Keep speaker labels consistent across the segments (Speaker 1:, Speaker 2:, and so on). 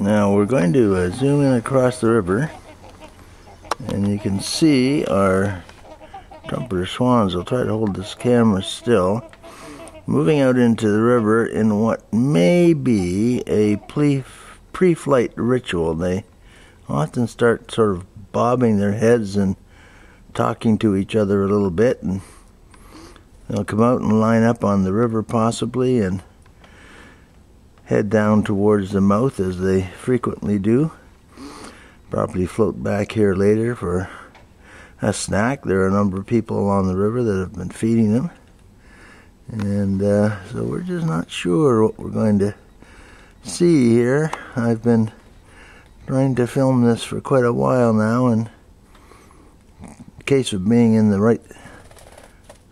Speaker 1: Now we're going to uh, zoom in across the river and you can see our trumpeter swans. I'll try to hold this camera still. Moving out into the river in what may be a pre-flight ritual. They often start sort of bobbing their heads and talking to each other a little bit and they'll come out and line up on the river possibly and head down towards the mouth as they frequently do. Probably float back here later for a snack. There are a number of people along the river that have been feeding them. And uh, so we're just not sure what we're going to see here. I've been trying to film this for quite a while now, and in case of being in the right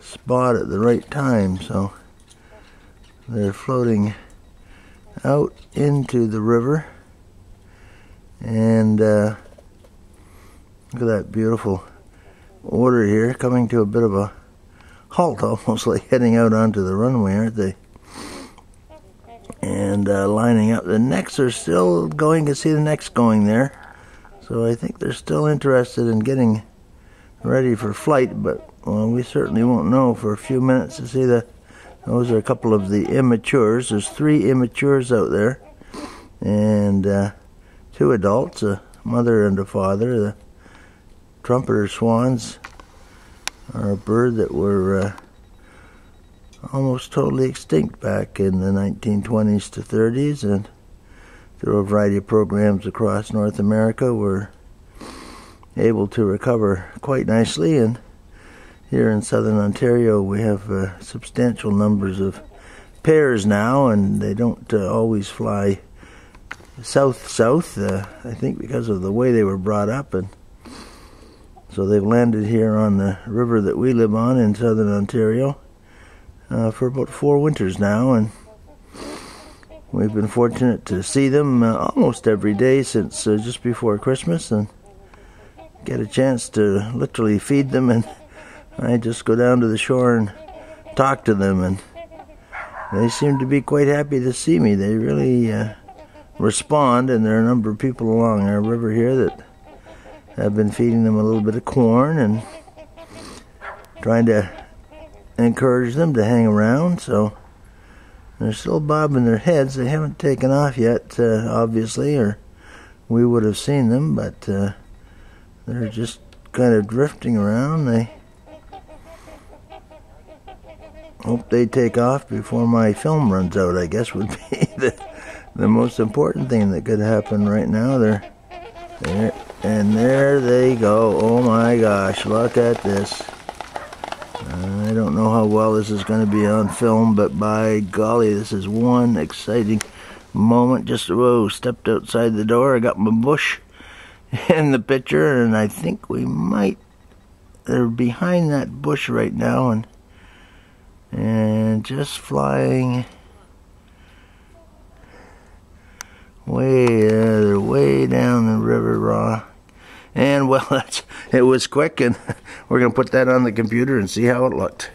Speaker 1: spot at the right time, so they're floating out into the river. And uh, look at that beautiful order here coming to a bit of a halt almost like heading out onto the runway aren't they? And uh, lining up. The necks are still going to see the necks going there. So I think they're still interested in getting ready for flight but well we certainly won't know for a few minutes to see the those are a couple of the immatures. There's three immatures out there, and uh, two adults, a mother and a father. The trumpeter swans are a bird that were uh, almost totally extinct back in the 1920s to 30s, and through a variety of programs across North America, were able to recover quite nicely and here in southern Ontario, we have uh, substantial numbers of pairs now, and they don't uh, always fly south south. Uh, I think because of the way they were brought up, and so they've landed here on the river that we live on in southern Ontario uh, for about four winters now, and we've been fortunate to see them uh, almost every day since uh, just before Christmas, and get a chance to literally feed them and I just go down to the shore and talk to them, and they seem to be quite happy to see me. They really uh, respond, and there are a number of people along our river here that have been feeding them a little bit of corn and trying to encourage them to hang around. So they're still bobbing their heads. They haven't taken off yet, uh, obviously, or we would have seen them, but uh, they're just kind of drifting around. They hope they take off before my film runs out, I guess would be the, the most important thing that could happen right now. They're there, and there they go. Oh my gosh, look at this. I don't know how well this is going to be on film, but by golly, this is one exciting moment. Just, whoa, stepped outside the door. I got my bush in the picture, and I think we might, they're behind that bush right now, and and just flying way uh, way down the river raw and well that's it was quick and we're gonna put that on the computer and see how it looked